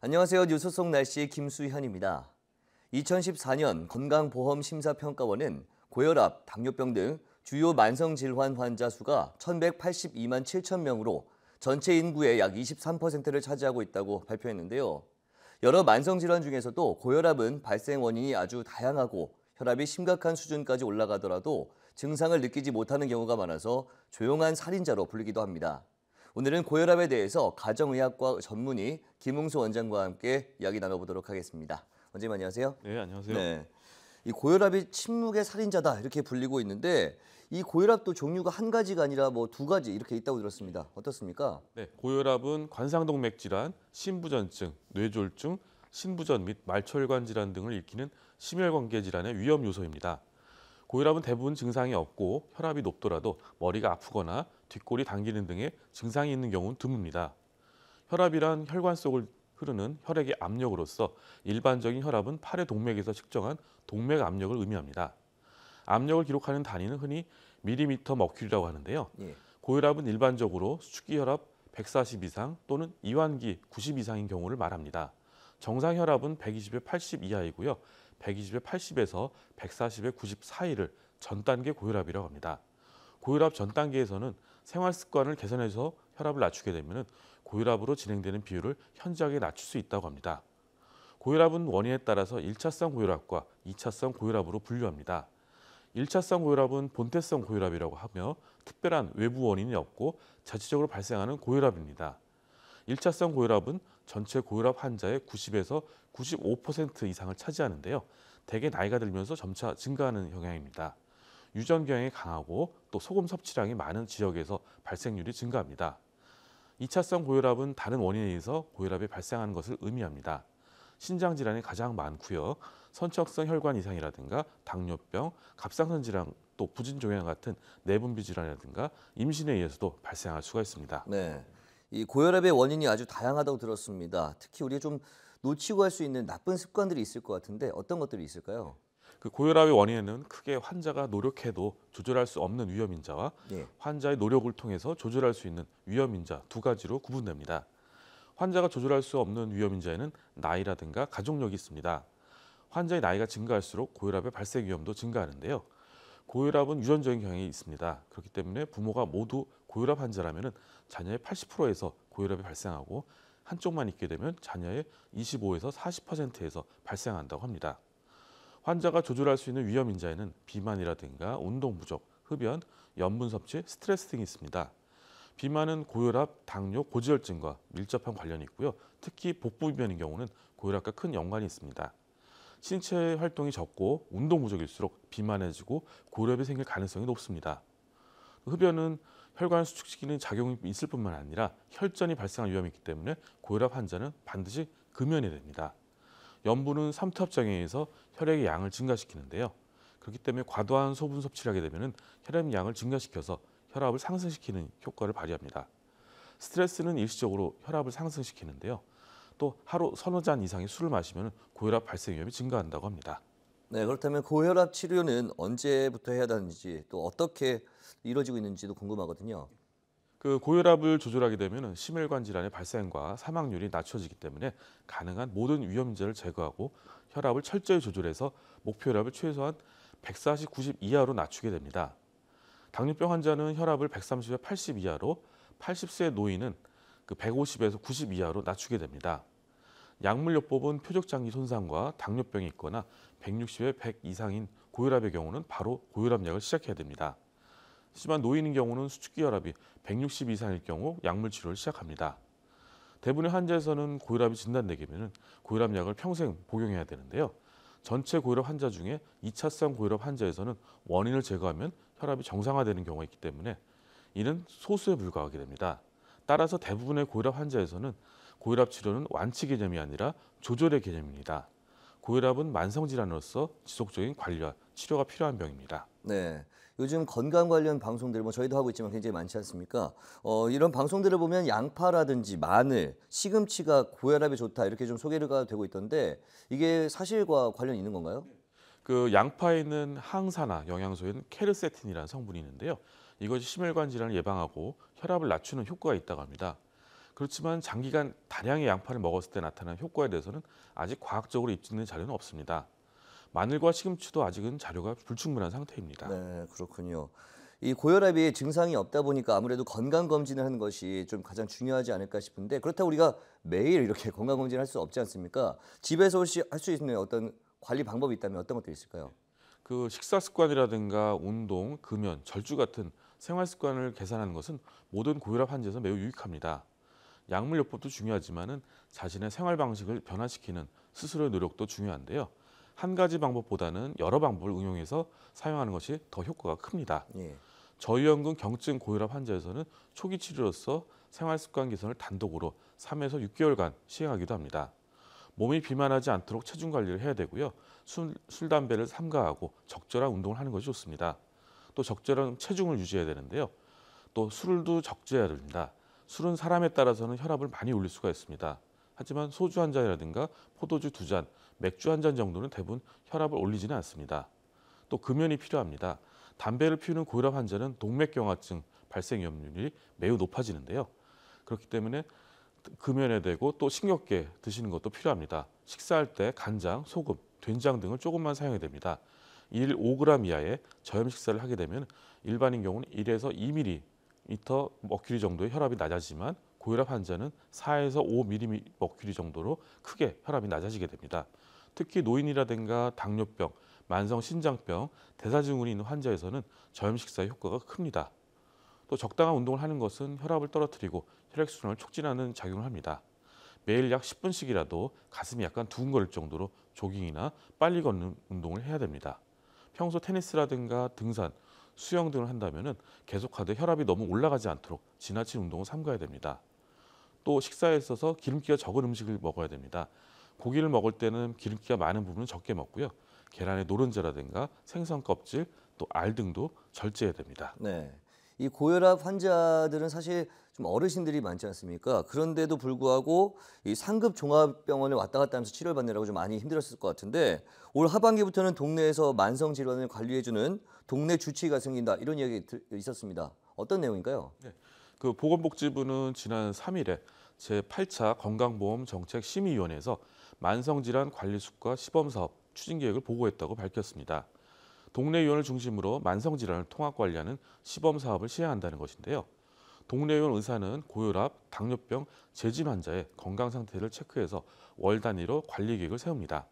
안녕하세요. 뉴스 속 날씨 김수현입니다. 2014년 건강보험심사평가원은 고혈압, 당뇨병 등 주요 만성 질환 환자 수가 1,182만 7천 명으로 전체 인구의 약 23%를 차지하고 있다고 발표했는데요. 여러 만성 질환 중에서도 고혈압은 발생 원인이 아주 다양하고 혈압이 심각한 수준까지 올라가더라도 증상을 느끼지 못하는 경우가 많아서 조용한 살인자로 불리기도 합니다. 오늘은 고혈압에 대해서 가정의학과 전문의 김웅수 원장과 함께 이야기 나눠보도록 하겠습니다. 원장님 안녕하세요. 네, 안녕하세요. 네. 이 고혈압이 침묵의 살인자다 이렇게 불리고 있는데 이 고혈압도 종류가 한 가지가 아니라 뭐 두 가지 이렇게 있다고 들었습니다. 어떻습니까? 네, 고혈압은 관상동맥 질환, 심부전증, 뇌졸중, 신부전 및 말초혈관 질환 등을 일으키는 심혈관계 질환의 위험 요소입니다. 고혈압은 대부분 증상이 없고 혈압이 높더라도 머리가 아프거나 뒷골이 당기는 등의 증상이 있는 경우는 드뭅니다. 혈압이란 혈관 속을 흐르는 혈액의 압력으로서 일반적인 혈압은 팔의 동맥에서 측정한 동맥 압력을 의미합니다. 압력을 기록하는 단위는 흔히 밀리미터 머큐리라고 하는데요. 예. 고혈압은 일반적으로 수축기 혈압 140 이상 또는 이완기 90 이상인 경우를 말합니다. 정상 혈압은 120에 80 이하이고요. 120에 80에서 140에 90 사이를 전 단계 고혈압이라고 합니다. 고혈압 전 단계에서는 생활 습관을 개선해서 혈압을 낮추게 되면 고혈압으로 진행되는 비율을 현저하게 낮출 수 있다고 합니다. 고혈압은 원인에 따라서 1차성 고혈압과 2차성 고혈압으로 분류합니다. 1차성 고혈압은 본태성 고혈압이라고 하며 특별한 외부 원인이 없고 자체적으로 발생하는 고혈압입니다. 1차성 고혈압은 전체 고혈압 환자의 90에서 95% 이상을 차지하는데요. 대개 나이가 들면서 점차 증가하는 경향입니다. 유전 경향이 강하고 또 소금 섭취량이 많은 지역에서 발생률이 증가합니다. 2차성 고혈압은 다른 원인에 의해서 고혈압이 발생하는 것을 의미합니다. 신장 질환이 가장 많고요. 선척성 혈관 이상이라든가 당뇨병, 갑상선 질환, 또 부진 종양 같은 내분비 질환이라든가 임신에 의해서도 발생할 수가 있습니다. 네. 이 고혈압의 원인이 아주 다양하다고 들었습니다. 특히 우리가 좀 놓치고 할 수 있는 나쁜 습관들이 있을 것 같은데 어떤 것들이 있을까요? 그 고혈압의 원인에는 크게 환자가 노력해도 조절할 수 없는 위험 인자와 예. 환자의 노력을 통해서 조절할 수 있는 위험 인자 두 가지로 구분됩니다. 환자가 조절할 수 없는 위험 인자에는 나이라든가 가족력이 있습니다. 환자의 나이가 증가할수록 고혈압의 발생 위험도 증가하는데요. 고혈압은 유전적인 경향이 있습니다. 그렇기 때문에 부모가 모두 고혈압 환자라면 자녀의 80%에서 고혈압이 발생하고 한쪽만 있게 되면 자녀의 25에서 40%에서 발생한다고 합니다. 환자가 조절할 수 있는 위험 인자에는 비만이라든가 운동 부족, 흡연, 염분 섭취, 스트레스 등이 있습니다. 비만은 고혈압, 당뇨, 고지혈증과 밀접한 관련이 있고요. 특히 복부 비만인 경우는 고혈압과 큰 연관이 있습니다. 신체 활동이 적고 운동 부족일수록 비만해지고 고혈압이 생길 가능성이 높습니다. 흡연은 혈관을 수축시키는 작용이 있을 뿐만 아니라 혈전이 발생할 위험이 있기 때문에 고혈압 환자는 반드시 금연해야 됩니다. 염분은 삼투압작용에 의해서 혈액의 양을 증가시키는데요. 그렇기 때문에 과도한 소분 섭취를 하게 되면 혈액 양을 증가시켜서 혈압을 상승시키는 효과를 발휘합니다. 스트레스는 일시적으로 혈압을 상승시키는데요. 또 하루 서너 잔 이상의 술을 마시면 고혈압 발생 위험이 증가한다고 합니다. 네, 그렇다면 고혈압 치료는 언제부터 해야 하는지 또 어떻게 이루어지고 있는지도 궁금하거든요. 그 고혈압을 조절하게 되면 심혈관 질환의 발생과 사망률이 낮춰지기 때문에 가능한 모든 위험 인자를 제거하고 혈압을 철저히 조절해서 목표 혈압을 최소한 140, 90 이하로 낮추게 됩니다. 당뇨병 환자는 혈압을 130에 80 이하로, 80세 노인은 그 150에서 90 이하로 낮추게 됩니다. 약물요법은 표적장기 손상과 당뇨병이 있거나 160에 100 이상인 고혈압의 경우는 바로 고혈압약을 시작해야 됩니다. 하지만 노인인 경우는 수축기 혈압이 160 이상일 경우 약물 치료를 시작합니다. 대부분의 환자에서는 고혈압이 진단되게 고혈압 약을 평생 복용해야 되는데요. 전체 고혈압 환자 중에 2차성 고혈압 환자에서는 원인을 제거하면 혈압이 정상화되는 경우가 있기 때문에 이는 소수에 불과하게 됩니다. 따라서 대부분의 고혈압 환자에서는 고혈압 치료는 완치 개념이 아니라 조절의 개념입니다. 고혈압은 만성 질환으로서 지속적인 관리와 치료가 필요한 병입니다. 네. 요즘 건강 관련 방송들 뭐 저희도 하고 있지만 굉장히 많지 않습니까? 어, 이런 방송들을 보면 양파라든지 마늘, 시금치가 고혈압에 좋다 이렇게 좀 소개가 되고 있던데 이게 사실과 관련 있는 건가요? 그 양파에 있는 항산화 영양소에는 케르세틴이라는 성분이 있는데요. 이것이 심혈관 질환을 예방하고 혈압을 낮추는 효과가 있다고 합니다. 그렇지만 장기간 다량의 양파를 먹었을 때 나타나는 효과에 대해서는 아직 과학적으로 입증된 자료는 없습니다. 마늘과 시금치도 아직은 자료가 불충분한 상태입니다. 네, 그렇군요. 이 고혈압이 증상이 없다 보니까 아무래도 건강 검진을 하는 것이 좀 가장 중요하지 않을까 싶은데 그렇다고 우리가 매일 이렇게 건강 검진을 할 수 없지 않습니까? 집에서 혹시 할 수 있는 어떤 관리 방법이 있다면 어떤 것들이 있을까요? 그 식사 습관이라든가 운동, 금연, 절주 같은 생활 습관을 개선하는 것은 모든 고혈압 환자에서 매우 유익합니다. 약물요법도 중요하지만은 자신의 생활 방식을 변화시키는 스스로의 노력도 중요한데요. 한 가지 방법보다는 여러 방법을 응용해서 사용하는 것이 더 효과가 큽니다. 예. 저유형근 경증 고혈압 환자에서는 초기 치료로서 생활 습관 개선을 단독으로 3에서 6개월간 시행하기도 합니다. 몸이 비만하지 않도록 체중 관리를 해야 되고요. 술, 술 담배를 삼가하고 적절한 운동을 하는 것이 좋습니다. 또 적절한 체중을 유지해야 되는데요. 또 술도 적재해야 됩니다. 술은 사람에 따라서는 혈압을 많이 올릴 수가 있습니다. 하지만 소주 한 잔이라든가 포도주 두 잔, 맥주 한 잔 정도는 대부분 혈압을 올리지는 않습니다. 또 금연이 필요합니다. 담배를 피우는 고혈압 환자는 동맥경화증 발생 위험률이 매우 높아지는데요. 그렇기 때문에 금연해야 되고 또 싱겁게 드시는 것도 필요합니다. 식사할 때 간장, 소금, 된장 등을 조금만 사용해야 됩니다. 1 5g 이하의 저염 식사를 하게 되면 일반인 경우는 1에서 2mm 머큐리 정도의 혈압이 낮아지만 고혈압 환자는 4에서 5mm 머큐리 정도로 크게 혈압이 낮아지게 됩니다. 특히 노인이라든가 당뇨병, 만성 신장병, 대사증후군이 있는 환자에서는 저염 식사의 효과가 큽니다. 또 적당한 운동을 하는 것은 혈압을 떨어뜨리고 혈액순환을 촉진하는 작용을 합니다. 매일 약 10분씩이라도 가슴이 약간 두근거릴 정도로 조깅이나 빨리 걷는 운동을 해야 됩니다. 평소 테니스라든가 등산, 수영 등을 한다면 계속하되 혈압이 너무 올라가지 않도록 지나친 운동을 삼가야 됩니다. 또 식사에 있어서 기름기가 적은 음식을 먹어야 됩니다. 고기를 먹을 때는 기름기가 많은 부분은 적게 먹고요. 계란의 노른자라든가 생선 껍질, 또 알 등도 절제해야 됩니다. 네. 이 고혈압 환자들은 사실 좀 어르신들이 많지 않습니까? 그런데도 불구하고 이 상급 종합병원에 왔다 갔다 하면서 치료를 받느라고 좀 많이 힘들었을 것 같은데 올 하반기부터는 동네에서 만성 질환을 관리해주는 동네 주치의가 생긴다 이런 이야기 들- 있었습니다. 어떤 내용인가요? 그 보건복지부는 지난 3일에 제8차 건강보험 정책 심의위원회에서 만성질환 관리 수과 시범 사업 추진 계획을 보고했다고 밝혔습니다. 동네 의원을 중심으로 만성 질환을 통합 관리하는 시범 사업을 시행한다는 것인데요. 동네 의원 의사는 고혈압, 당뇨병, 재진 환자의 건강 상태를 체크해서 월 단위로 관리 계획을 세웁니다.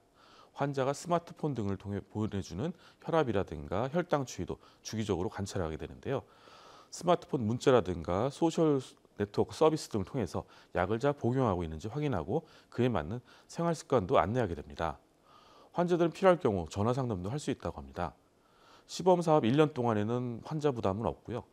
환자가 스마트폰 등을 통해 보내주는 혈압이라든가 혈당 추이도 주기적으로 관찰하게 되는데요. 스마트폰 문자라든가 소셜 네트워크 서비스 등을 통해서 약을 잘 복용하고 있는지 확인하고 그에 맞는 생활 습관도 안내하게 됩니다. 환자들은 필요할 경우 전화 상담도 할 수 있다고 합니다. 시범 사업 1년 동안에는 환자 부담은 없고요.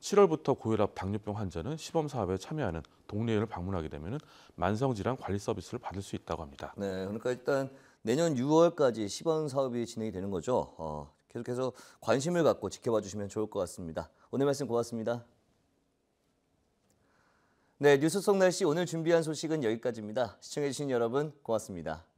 7월부터 고혈압, 당뇨병 환자는 시범 사업에 참여하는 동네를 방문하게 되면 만성 질환 관리 서비스를 받을 수 있다고 합니다. 네, 그러니까 일단 내년 6월까지 시범 사업이 진행이 되는 거죠. 어, 계속해서 관심을 갖고 지켜봐 주시면 좋을 것 같습니다. 오늘 말씀 고맙습니다. 네, 뉴스 속 날씨 오늘 준비한 소식은 여기까지입니다. 시청해주신 여러분 고맙습니다.